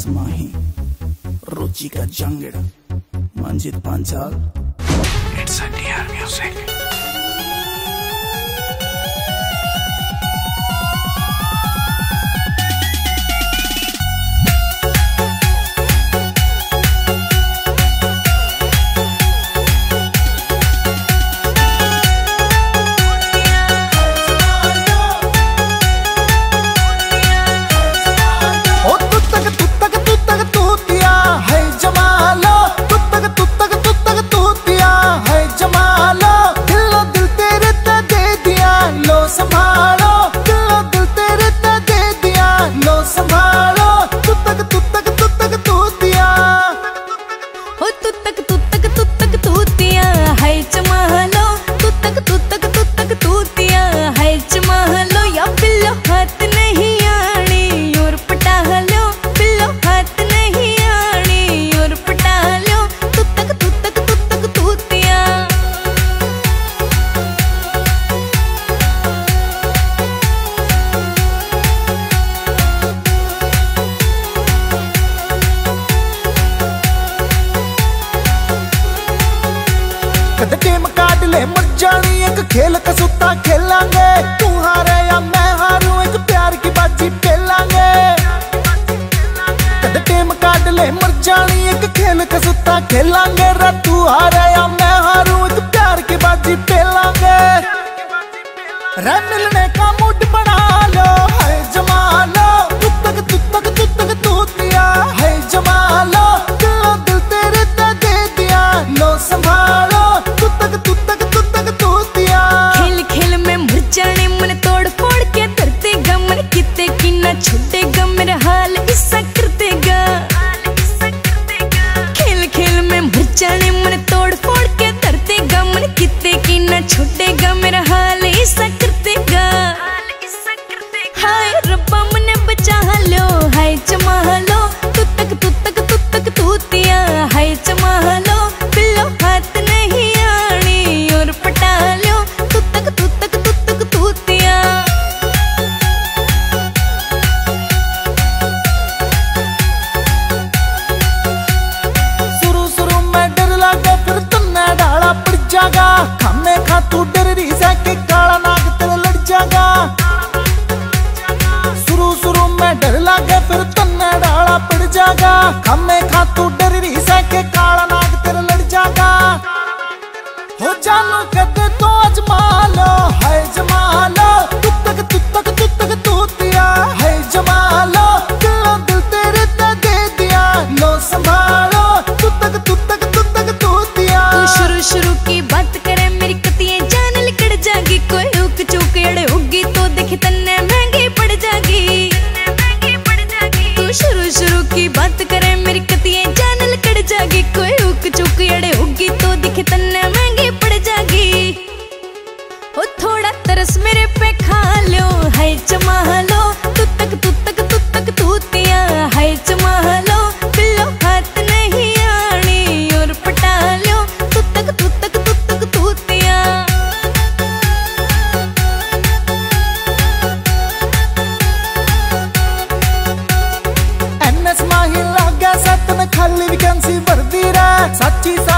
S Mahi Ruchika Jangad. Manjit Panchal. It's a dear music कद game काट ले मर जानी एक खेल कसूता खेलांगे तू हारे या मैं हारू एक प्यार की बाजी खेलांगे कद टेम काट ले मर जानी एक खेल कसूता खेलांगे रा तू हारे या मैं हारू एक प्यार की बाजी खेलांगे रे मिलने का मूड बना लो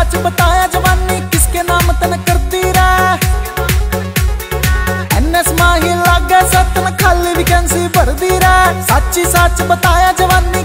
सच बताया जवानी किसके नाम तन करती रे एनएस माही लागे सतन खाली वैकेंसी भर दी रे सच्ची सच बताया जवानी